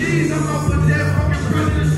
These with my fucking president.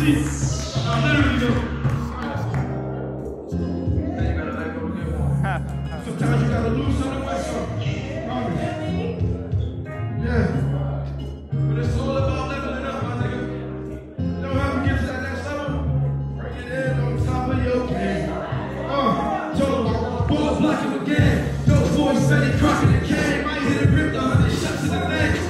Sometimes you gotta lose something like something. Yeah. yeah. But it's all about leveling up, my nigga. You know how we get to that next level? Bring it in on top of your game. Uh, told him, bullet blocking again. Those boys steady cracking the game. I hit it don't hundred shots in the neck.